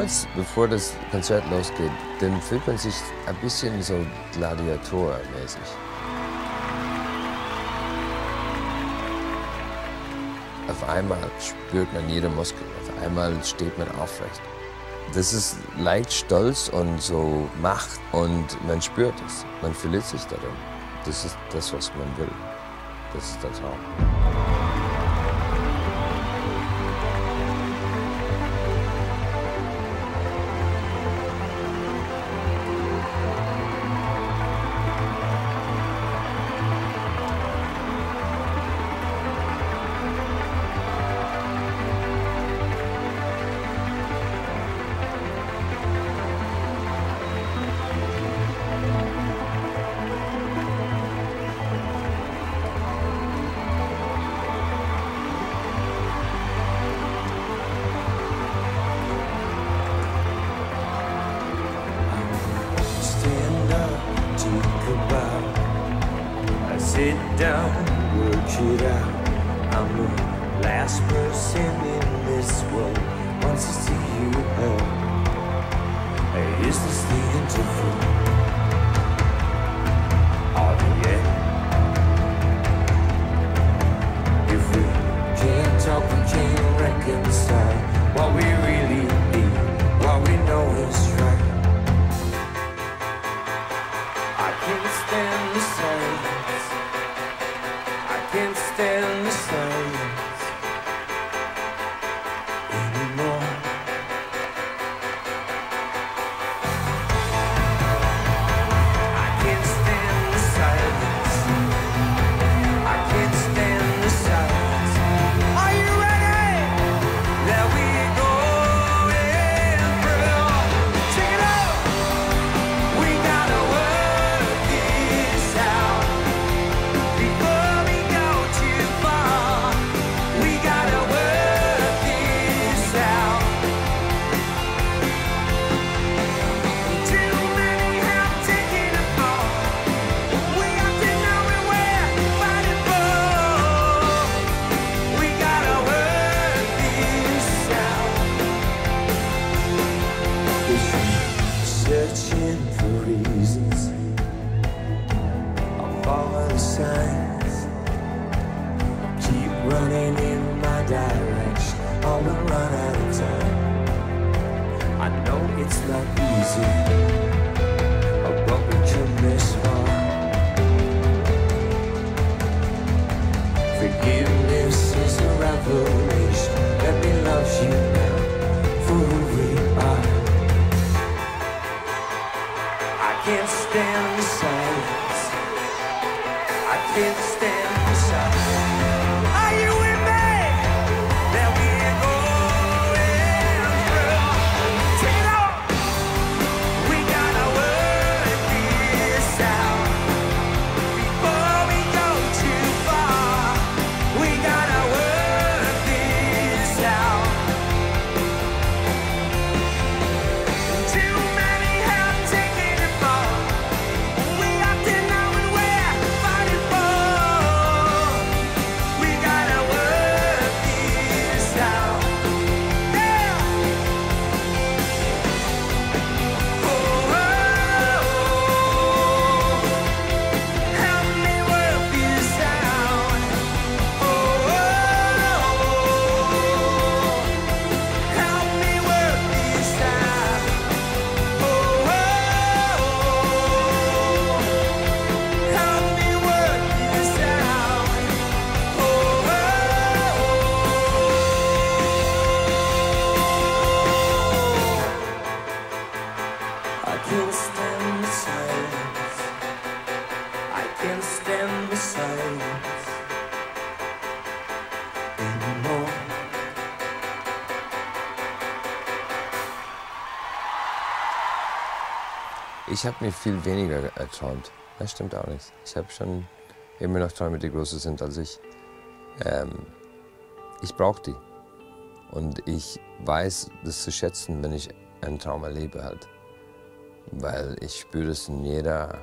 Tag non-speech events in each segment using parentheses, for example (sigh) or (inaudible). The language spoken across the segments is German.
kurz bevor das Konzert losgeht, dann fühlt man sich ein bisschen so gladiatormäßig. Auf einmal spürt man jede Muskel, auf einmal steht man aufrecht. Das ist leicht Stolz und so Macht und man spürt es, man verliert sich darin. Das ist das, was man will. Das ist der Traum. Run out of time. I know it's not easy, but we come this far. Forgiveness is a revelation. Let me love you Ich habe mir viel weniger erträumt. Das stimmt auch nicht. Ich habe schon immer noch Träume, die größer sind als ich. Ähm, ich brauche die. Und ich weiß das zu schätzen, wenn ich einen Traum erlebe halt. Weil ich spüre es in jeder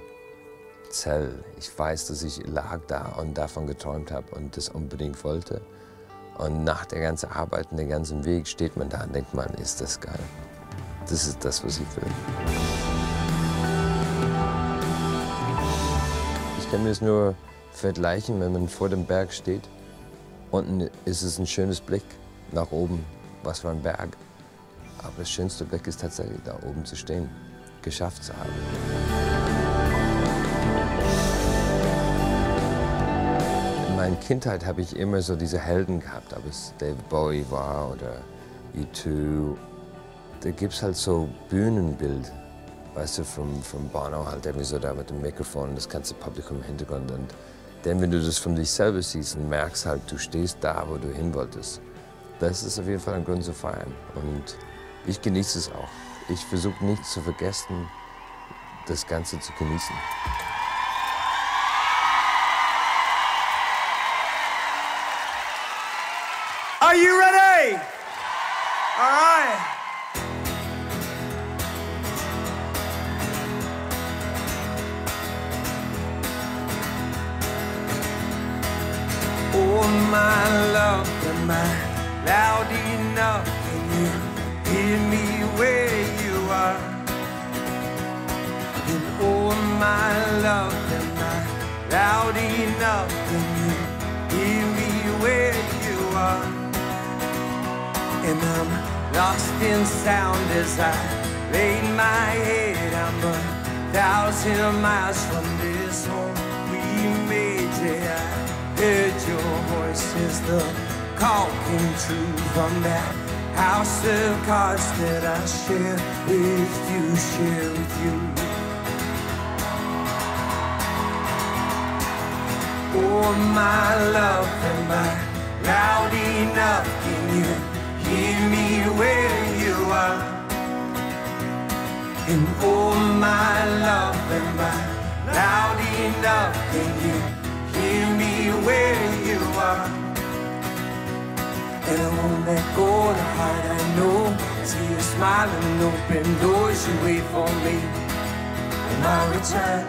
Zell. Ich weiß, dass ich lag da und davon geträumt habe und das unbedingt wollte. Und nach der ganzen Arbeit und dem ganzen Weg steht man da und denkt man, ist das geil. das ist das, was ich will. Ich kann mir es nur vergleichen, wenn man vor dem Berg steht. Unten ist es ein schönes Blick nach oben, was für ein Berg. Aber das schönste Blick ist tatsächlich da oben zu stehen, geschafft zu haben. In meiner Kindheit habe ich immer so diese Helden gehabt, ob es David Bowie war oder U2. Da gibt es halt so Bühnenbild, weißt du, vom, vom Bono halt irgendwie so da mit dem Mikrofon, das ganze Publikum im Hintergrund. Und dann, wenn du das von dich selber siehst und merkst halt, du stehst da, wo du hin wolltest, das ist auf jeden Fall ein Grund zu feiern. Und ich genieße es auch. Ich versuche nicht zu vergessen, das Ganze zu genießen. Hear me where you are? And oh, my love, am I loud enough? Can you hear me where you are? And I'm lost in sound as I lay my head. I'm a thousand miles from this home we made. Yeah, I heard your voice as the call came true from that house of cards that I share with you, share with you. Oh, my love, am I loud enough? Can you hear me where you are? And oh, my love, am I loud enough? Can you hear me where you are? And I won't let go the heart I know. See you smiling, open doors, you wait for me. And my return.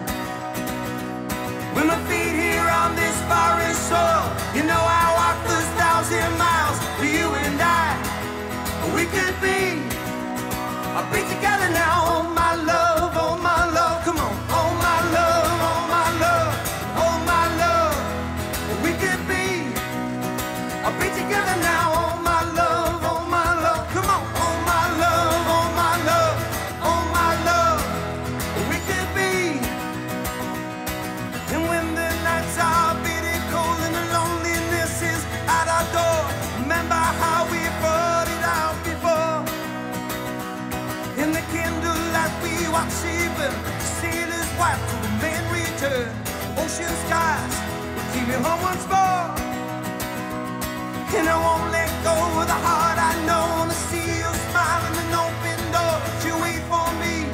With my feet here on this foreign soil, you know I walk those thousand miles for you and I. We could be, I'll be together now. My love, Ocean skies will keep me home once more. And I won't let go of the heart I know. To see you smiling and open door. You wait for me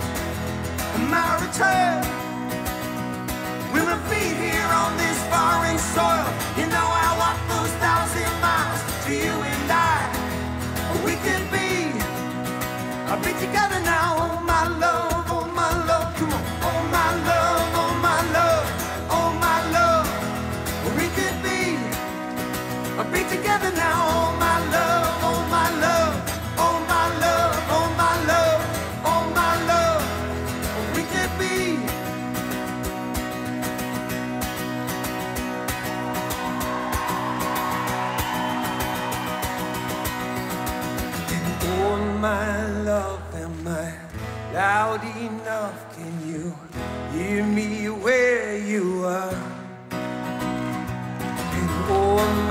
in my return. With my feet here on this foreign soil, you know I walk those thousand miles to you and I. We could be, I'll be together now.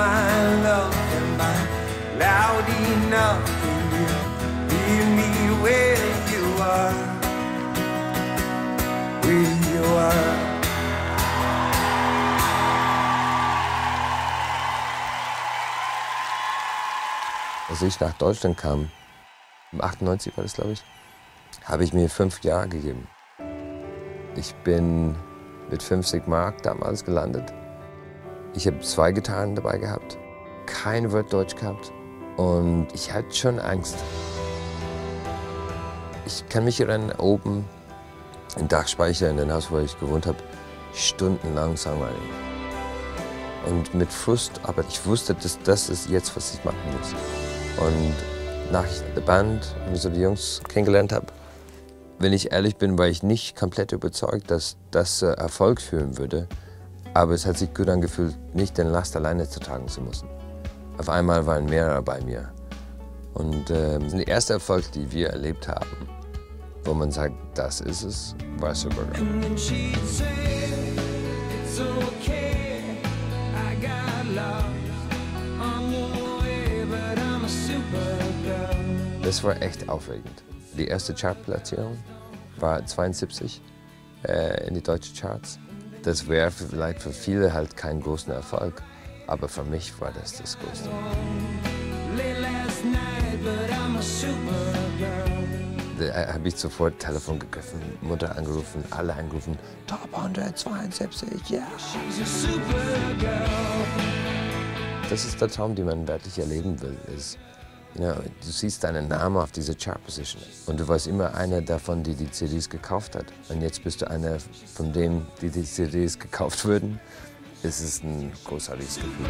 My love, am I loud enough? Can you hear me where you are? Where you are? Als ich nach Deutschland kam, 98 war das, glaube ich, habe ich mir fünf Jahre gegeben. Ich bin mit 50 Mark damals gelandet. Ich habe zwei Gitarren dabei gehabt, kein Wort Deutsch gehabt und ich hatte schon Angst. Ich kann mich erinnern, oben im Dachspeicher in dem Haus, wo ich gewohnt habe, stundenlang Songwriting. Und mit Frust, aber ich wusste, dass das ist jetzt, was ich machen muss. Und nach der Band, wie so die Jungs kennengelernt habe, wenn ich ehrlich bin, war ich nicht komplett überzeugt, dass das äh, Erfolg führen würde. Aber es hat sich gut angefühlt, nicht den Last alleine zu tragen zu müssen. Auf einmal waren mehrere bei mir. Und äh, der erste Erfolg, den wir erlebt haben, wo man sagt, das ist es, war Supergirl. Das war echt aufregend. Die erste Chartplatzierung war 72 äh, in die deutschen Charts. Das wäre vielleicht für viele halt kein großer Erfolg, aber für mich war das das Größte. Da habe ich sofort Telefon gegriffen, Mutter angerufen, alle angerufen. Top 172, ja. Yeah. Das ist der Traum, den man wirklich erleben will. Ist, ja, du siehst deinen Namen auf dieser Chart-Position und du warst immer einer davon, die die CDs gekauft hat. Und jetzt bist du einer von denen, die die CDs gekauft würden. Es ist ein großartiges Gefühl.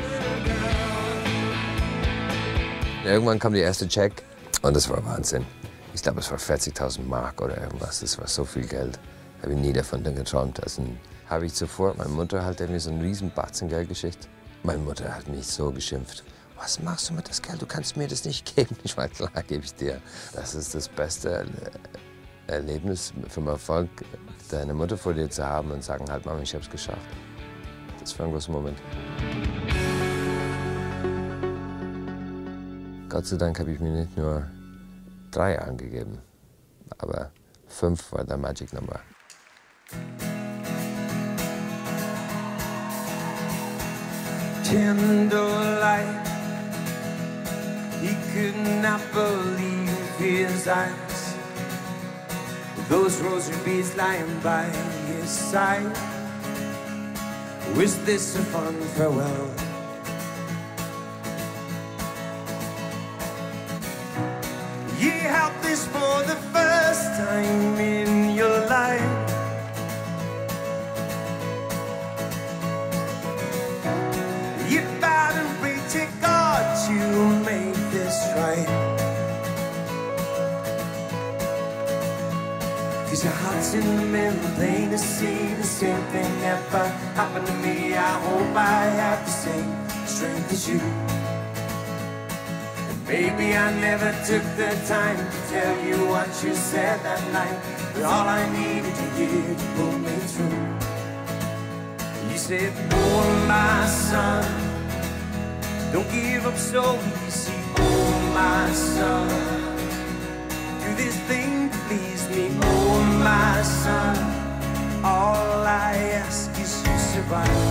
Irgendwann kam der erste Check und das war Wahnsinn. Ich glaube, es war 40.000 Mark oder irgendwas. Das war so viel Geld. Habe ich nie davon geträumt. Also habe ich zuvor, meine Mutter hat mir so einen riesen Batzen Geld geschickt. Meine Mutter hat mich so geschimpft was machst du mit das Geld? Du kannst mir das nicht (laughs) geben. Ich meine, klar gebe ich dir. Das ist das beste Erlebnis vom Erfolg, deine Mutter vor dir zu haben und sagen halt, Mama, ich habe es geschafft. Das war ein großer Moment. Gott sei Dank habe ich mir nicht nur drei angegeben, aber fünf war der Magic Number. Candlelight He could not believe his eyes. Those rosary beads lying by his side. Was this a fun farewell? You helped this for the first time in in the middle, plain to see The same thing ever happened to me. I hope I have the same strength as you. And maybe I never took the time To tell you what you said that night But all I needed to hear to pull me through. You said, oh my son Don't give up so easy Oh my son. Do this thing to please me, my son. All I ask is you survive.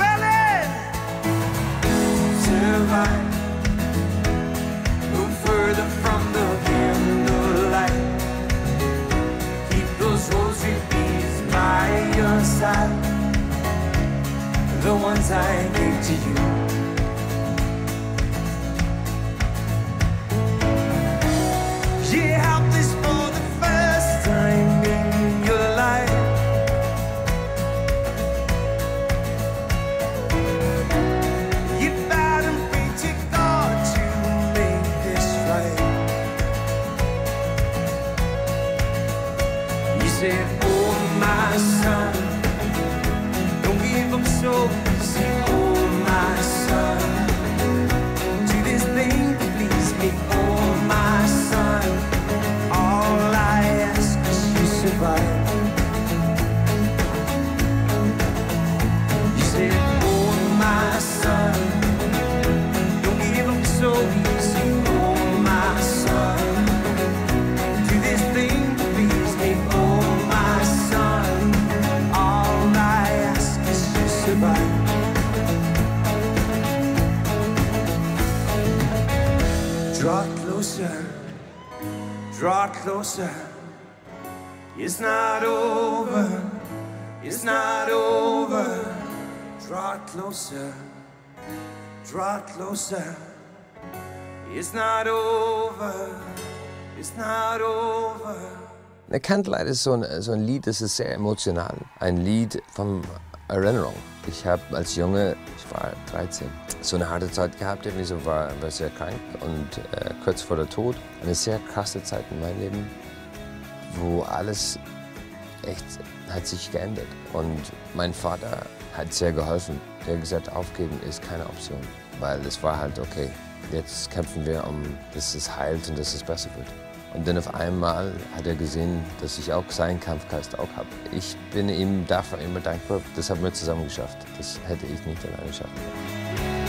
Berlin! Survive. Move further from the candlelight. Keep those rosary beads by your side. The ones I gave to you. Closer. It's not over. It's not over. Draw closer. Draw closer. It's not over. It's not over. The Candlelight ist so ein, so ein Lied, das ist sehr emotional. Ein Lied vom Erinnerung. Ich habe als Junge, ich war 13, so eine harte Zeit gehabt, irgendwie so war, war sehr krank und äh, kurz vor der Tod. Eine sehr krasse Zeit in meinem Leben, wo alles echt hat sich geändert. Und mein Vater hat sehr geholfen. Er hat gesagt, aufgeben ist keine Option, weil es war halt okay. Jetzt kämpfen wir um, dass es heilt und dass es besser wird. Und dann auf einmal hat er gesehen, dass ich auch seinen Kampfgeist auch habe. Ich bin ihm dafür immer dankbar. Das haben wir zusammen geschafft. Das hätte ich nicht alleine schaffen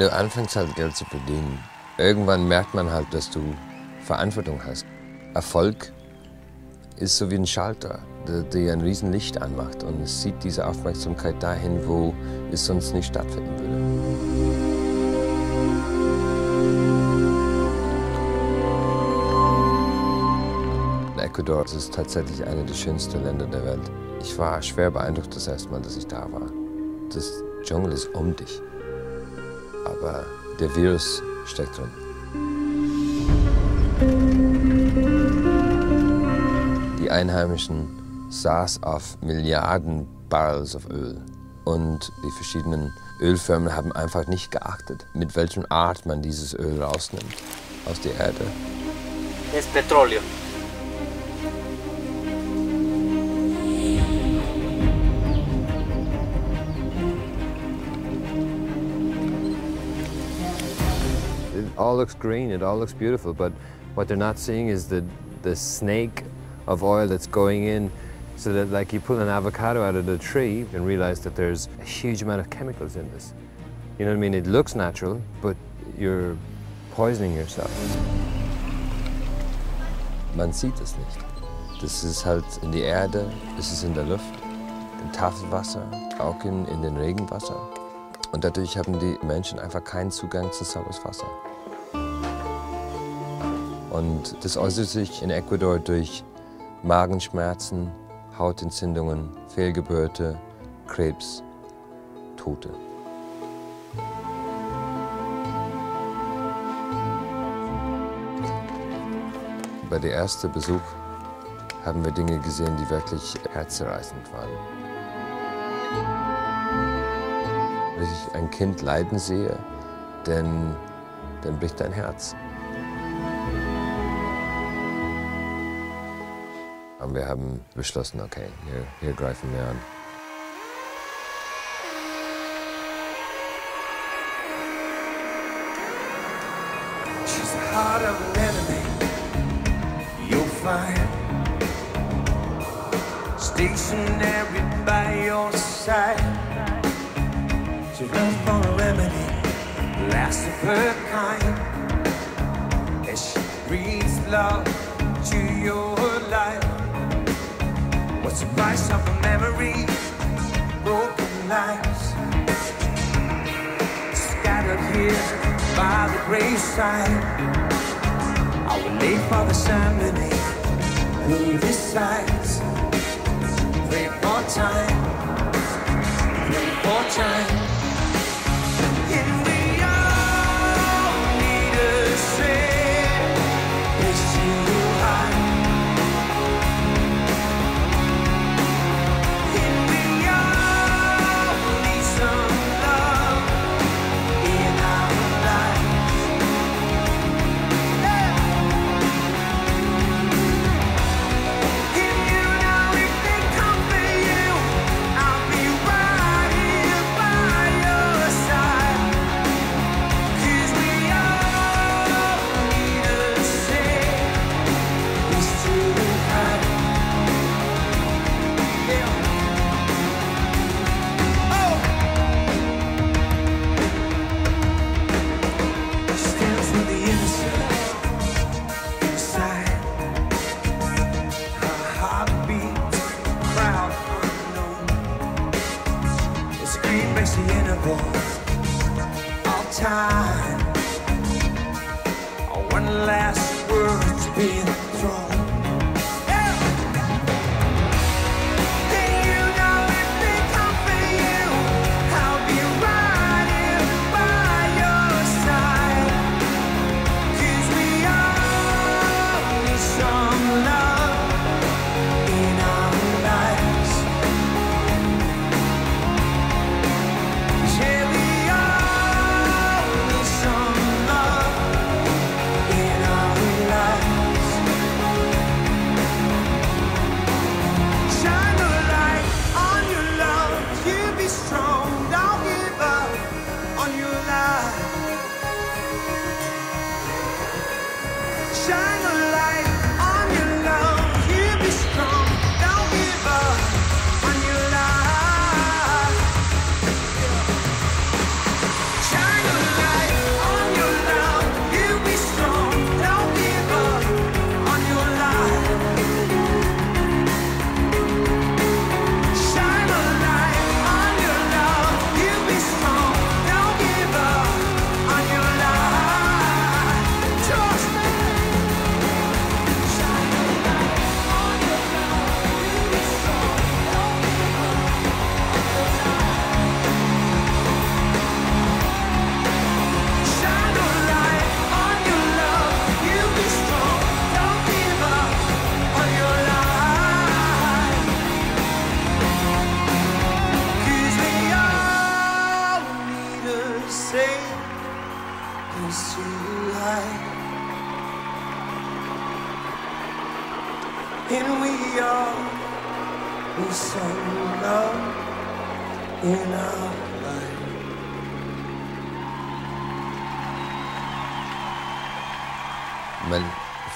Wenn du anfängst halt Geld zu verdienen, irgendwann merkt man halt, dass du Verantwortung hast. Erfolg ist so wie ein Schalter, der dir ein riesen Licht anmacht und es zieht diese Aufmerksamkeit dahin, wo es sonst nicht stattfinden würde. Ecuador ist tatsächlich einer der schönsten Länder der Welt. Ich war schwer beeindruckt das erste Mal, dass ich da war. Das Dschungel ist um dich aber der Virus steckt drin. Die Einheimischen saß auf Milliarden Barrels of Öl und die verschiedenen Ölfirmen haben einfach nicht geachtet, mit welcher Art man dieses Öl rausnimmt aus der Erde. es petróleo. It all looks green, it all looks beautiful, but what they're not seeing is the, the snake of oil that's going in so that like you pull an avocado out of the tree and realize that there's a huge amount of chemicals in this. You know what I mean? It looks natural, but you're poisoning yourself. Man sieht es nicht. Das ist halt in der Erde, es ist in der Luft, im Tafelwasser, auch in, in den Regenwasser. Und dadurch haben die Menschen einfach keinen Zugang zu sauberes Wasser. Und das äußert sich in Ecuador durch Magenschmerzen, Hautentzündungen, Fehlgeburte, Krebs, Tote. Bei der ersten Besuch haben wir Dinge gesehen, die wirklich herzzerreißend waren. Wenn ich ein Kind leiden sehe, dann, dann bricht dein Herz. Und wir haben beschlossen, okay, hier, hier greifen wir an. She's the heart of an enemy. You'll find stationary by your side. She runs for a remedy, last of her kind. As she breathes love to your life. What's the price of a memory? Broken lives scattered here by the graveside. I will lay for the ceremony. Who decides? Pray for time. Pray for time.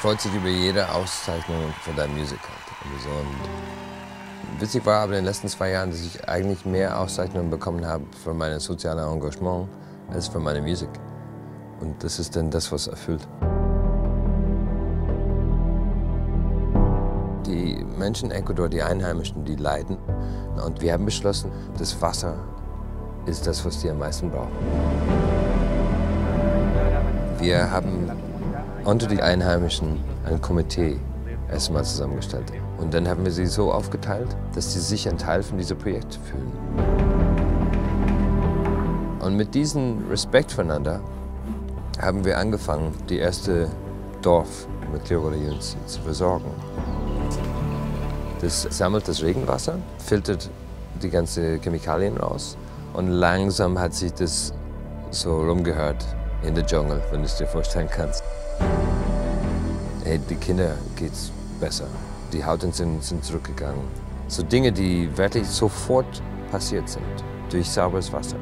Freut sich über jede Auszeichnung für dein Music und witzig war aber in den letzten zwei Jahren, dass ich eigentlich mehr Auszeichnungen bekommen habe für mein soziales Engagement als für meine Musik. Und das ist dann das, was erfüllt. Die Menschen in Ecuador, die Einheimischen, die leiden. Und wir haben beschlossen, das Wasser ist das, was die am meisten brauchen. Wir haben unter die Einheimischen ein Komitee erstmal zusammengestellt. Und dann haben wir sie so aufgeteilt, dass sie sich ein Teil von diesem Projekt fühlen. Und mit diesem Respekt voneinander haben wir angefangen, die erste Dorf mit Chlorolins zu versorgen. Das sammelt das Regenwasser, filtert die ganzen Chemikalien raus und langsam hat sich das so rumgehört in der Dschungel, wenn du es dir vorstellen kannst. Hey, die Kinder geht's besser. Die Hauten sind, zurückgegangen. So Dinge, die wirklich sofort passiert sind durch sauberes Wasser.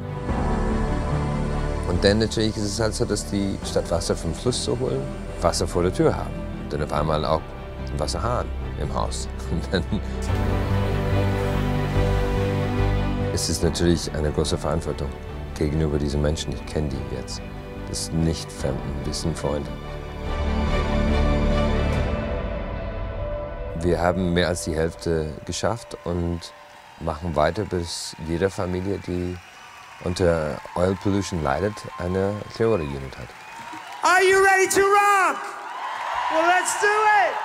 Und dann natürlich ist es halt so, dass die statt Wasser vom Fluss zu holen, Wasser vor der Tür haben. Dann auf einmal auch ein Wasserhahn im Haus. (laughs) Dann ist es natürlich eine große Verantwortung gegenüber diesen Menschen. Ich kenne die jetzt. Das sind nicht Fremden, das sind Freunde. Wir haben mehr als die Hälfte geschafft und machen weiter, bis jede Familie, die unter Oil Pollution leidet, eine Clearwater Unit hat. Are you ready to rock? Well, let's do it.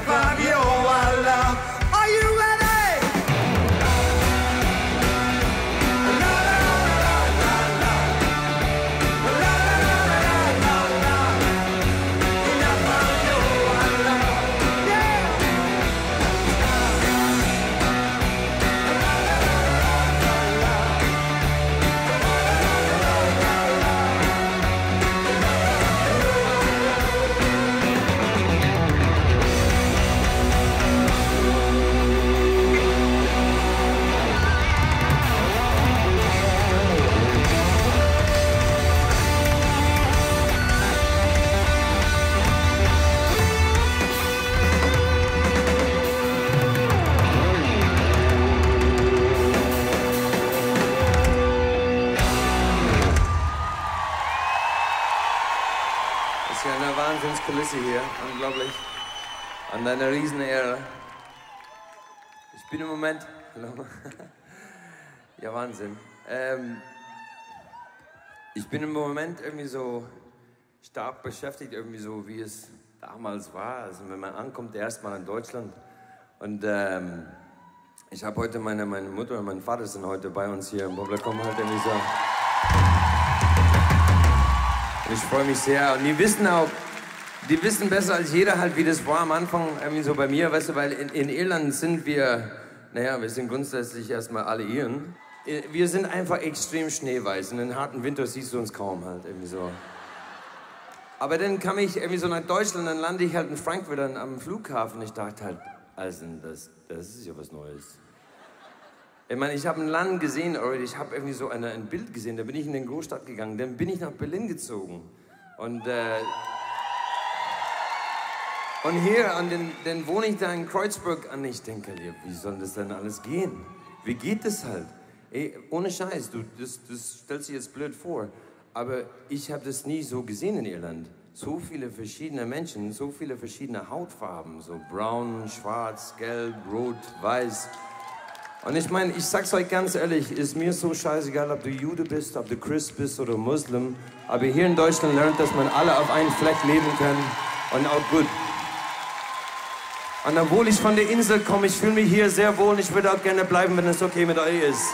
never. und eine Riesenehre. Ich bin im Moment. (laughs) Hallo. ja, Wahnsinn. Ähm, ich bin im Moment irgendwie so stark beschäftigt, irgendwie so, wie es damals war. Also, wenn man ankommt, erstmal in Deutschland. Und ähm, ich habe heute meine, meine Mutter und mein Vater sind heute bei uns hier im Publikum. Halt irgendwie so. Ich freue mich sehr. Und die wissen auch, die wissen besser als jeder halt, wie das war am Anfang, irgendwie so bei mir, weißt du, weil in, in Irland sind wir, naja, wir sind grundsätzlich erstmal alle Iren. Äh, wir sind einfach extrem schneeweiß. In den harten Winter siehst du uns kaum halt irgendwie so. Aber dann kam ich irgendwie so nach Deutschland, dann lande ich halt in Frankfurt am Flughafen. Ich dachte halt, also das, das ist ja was Neues. Ich meine, ich habe ein Land gesehen, ich habe irgendwie so eine, ein Bild gesehen, da bin ich in den Großstadt gegangen, dann bin ich nach Berlin gezogen. Und äh, und hier, dann, dann wohne ich da in Kreuzberg und ich denke, wie soll das denn alles gehen? Wie geht das halt? Ey, ohne Scheiß, du, das, das stellst dir jetzt blöd vor, aber ich habe das nie so gesehen in Irland. So viele verschiedene Menschen, so viele verschiedene Hautfarben, so braun, schwarz, gelb, rot, weiß. Und ich meine, ich sag's euch ganz ehrlich, ist mir so scheißegal, ob du Jude bist, ob du Christ bist oder Muslim. Aber hier in Deutschland lernt, dass man alle auf einen Fleck leben kann und auch gut. Und obwohl ich von der Insel komme, ich fühle mich hier sehr wohl und ich würde auch gerne bleiben, wenn es okay mit euch ist.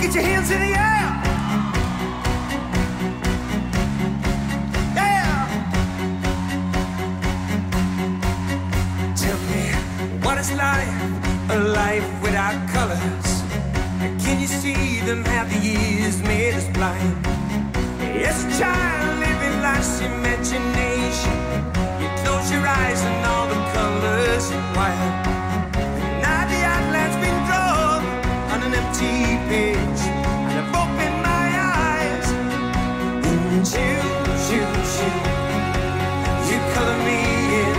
Get your hands in the air! Yeah! Tell me, what is life? A life without colors. Can you see them? Have the years made us blind? A child living life's imagination, you close your eyes and all the colors are wild. Now the outline's been drawn on an empty page, and I've opened my eyes. And you, you, you, you color me in.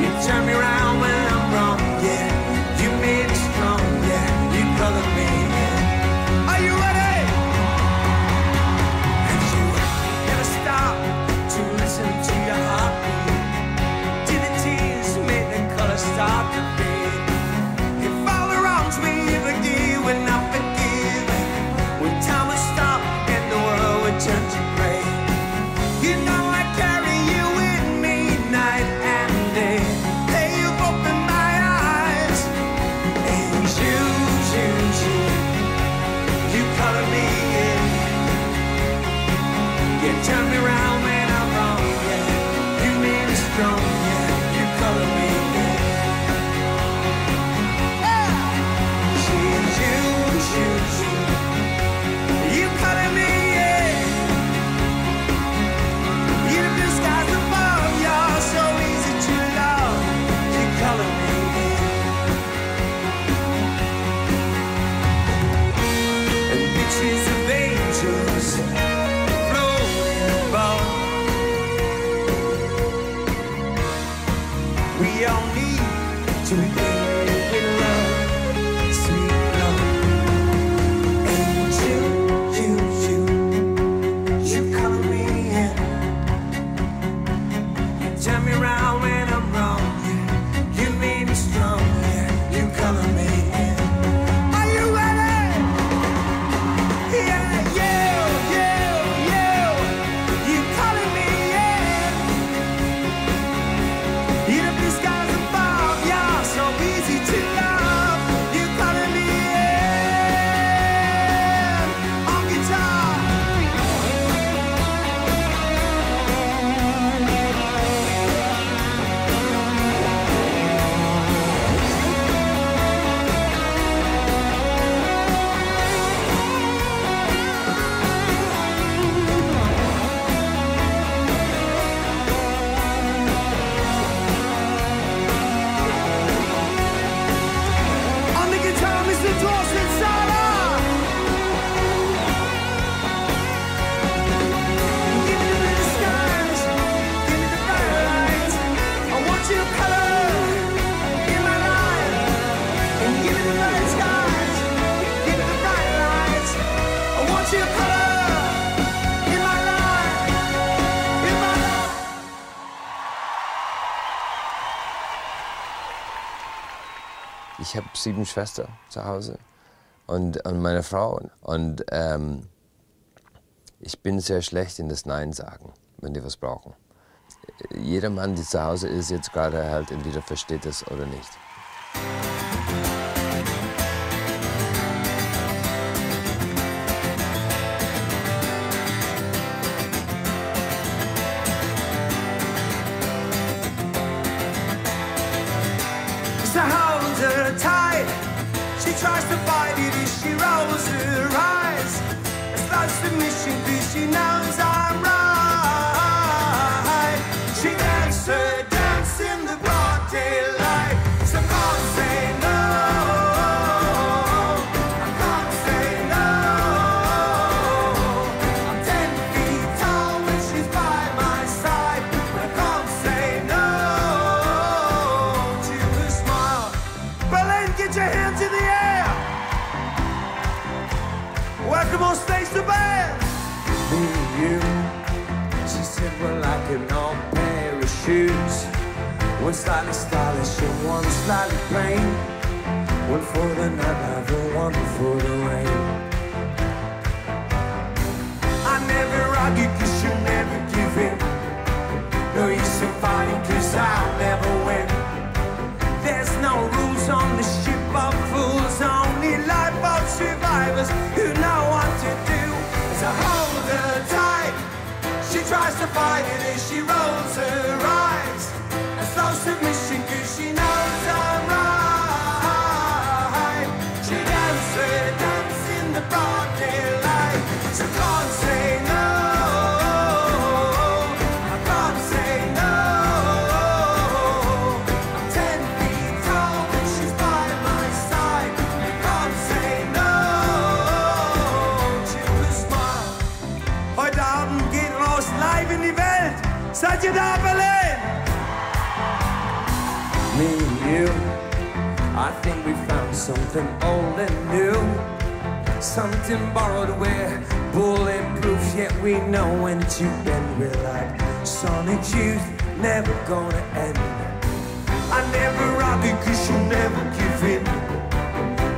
You turn me around when sieben Schwestern zu Hause und, und meine Frau. Und ähm, ich bin sehr schlecht in das Nein sagen, wenn die was brauchen. Jeder Mann, der zu Hause ist, jetzt gerade halt entweder versteht es oder nicht. Pair of shoes. One slightly stylish and one slightly plain. One for the and one for the rain. I never argue cause you never give in. No use in fighting cause I'll never win. There's no rules on the ship of fools, only lifeboat survivors who know what to do. So hold her tight. She tries to fight it as she rolls her eyes. A slow submission something old and new. Something borrowed, we're bulletproof, yet we know when to bend. We're like sonic youth, never gonna end. I never argue cause you never give in.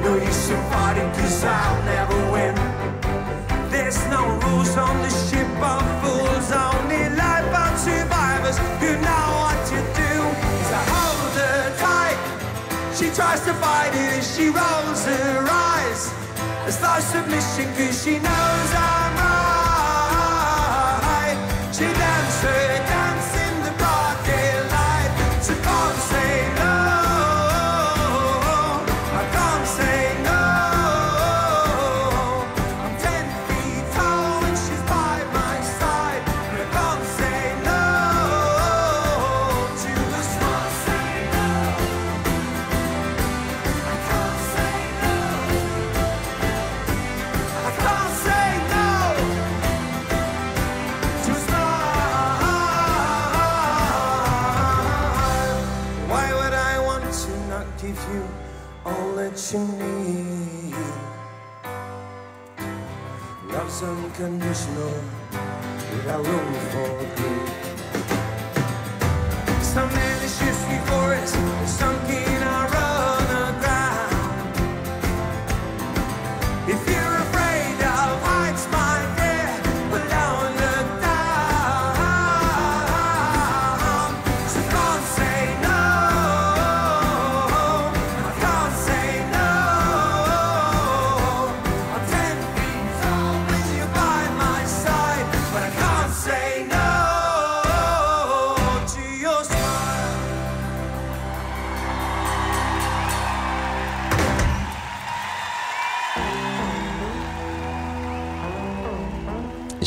No use in fighting cause I'll never win. There's no rules on the ship of fools, only lifeboat survivors who know tries to fight it as she rolls her eyes. A slow submission cause she knows I'm right. She dances unconditional, without room for greed. Some men is just before us, sunk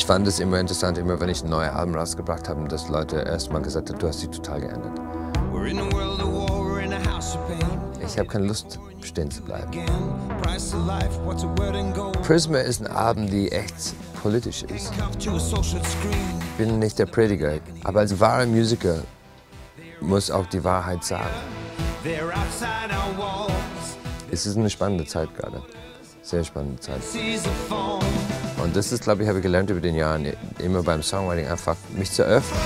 fand es immer interessant, immer wenn ich ein neues Album rausgebracht habe, dass Leute erstmal gesagt haben, du hast dich total geändert. Ich habe keine Lust, stehen zu bleiben. Prisma ist ein Album, die echt politisch ist. Ich bin nicht der Prediger, aber als wahrer Musiker muss auch die Wahrheit sagen. Es ist eine spannende Zeit gerade. Sehr spannende Zeit. Und das ist, glaube ich, habe ich gelernt über den Jahren, immer beim Songwriting einfach mich zu öffnen.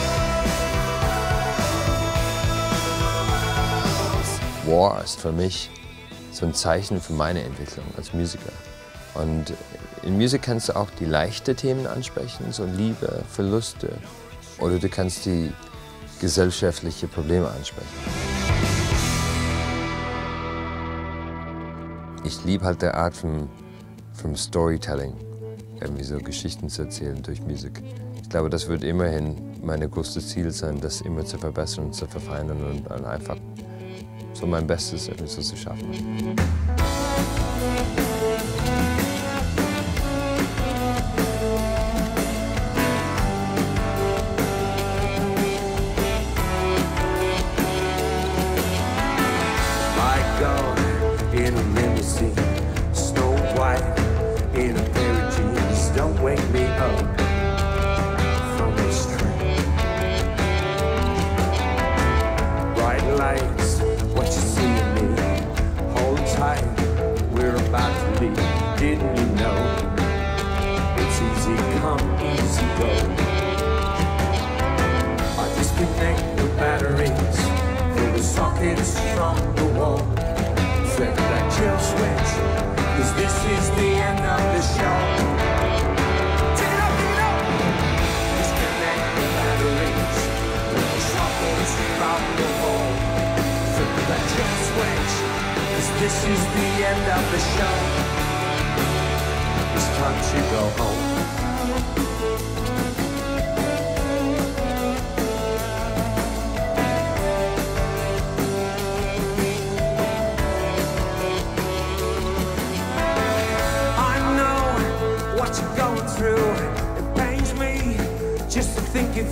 War ist für mich so ein Zeichen für meine Entwicklung als Musiker. Und in Musik kannst du auch die leichten Themen ansprechen, so Liebe, Verluste. Oder du kannst die gesellschaftlichen Probleme ansprechen. Ich liebe halt der Art von, von Storytelling, irgendwie so Geschichten zu erzählen durch Musik. Ich glaube, das wird immerhin mein größtes Ziel sein, das immer zu verbessern und zu verfeinern und einfach so mein Bestes irgendwie so zu schaffen. Cause this is the end of the show. Disconnect the batteries. From the Flip this is the end of the show. It's time to go home.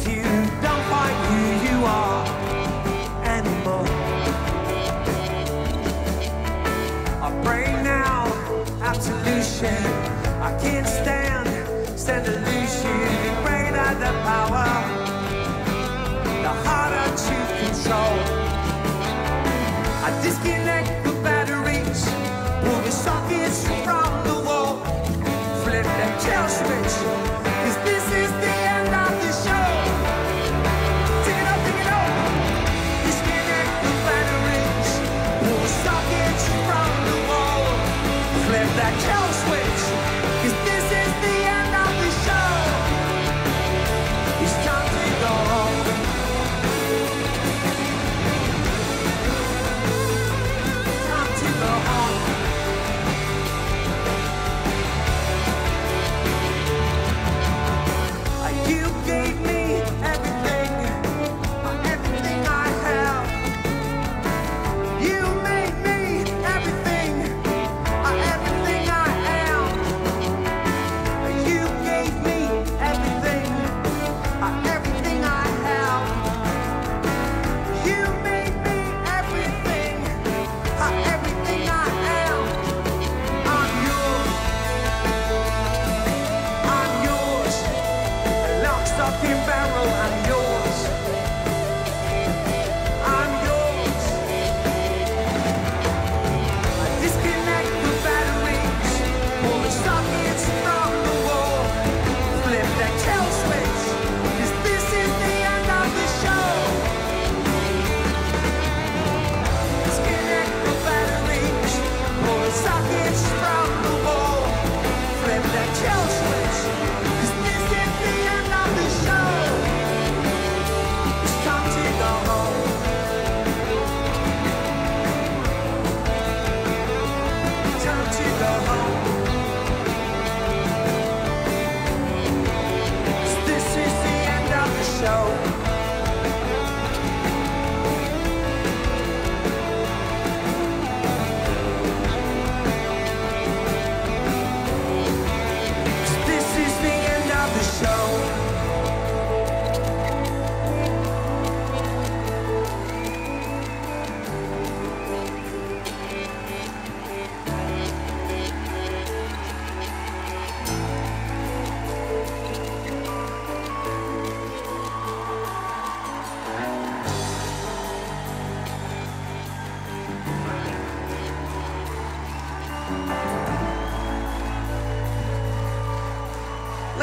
you don't find who you are anymore. I pray now absolution. I can't stand stand illusion. Greater the power, the harder to control. I just can't.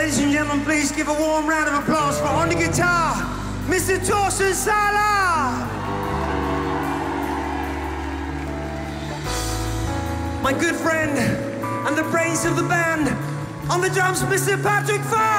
Ladies and gentlemen, please give a warm round of applause for on the guitar, Mr. Torsten Sala. My good friend and the brains of the band, on the drums, Mr. Patrick Farr.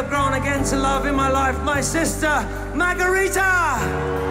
I've grown again to love in my life, my sister, Margarita!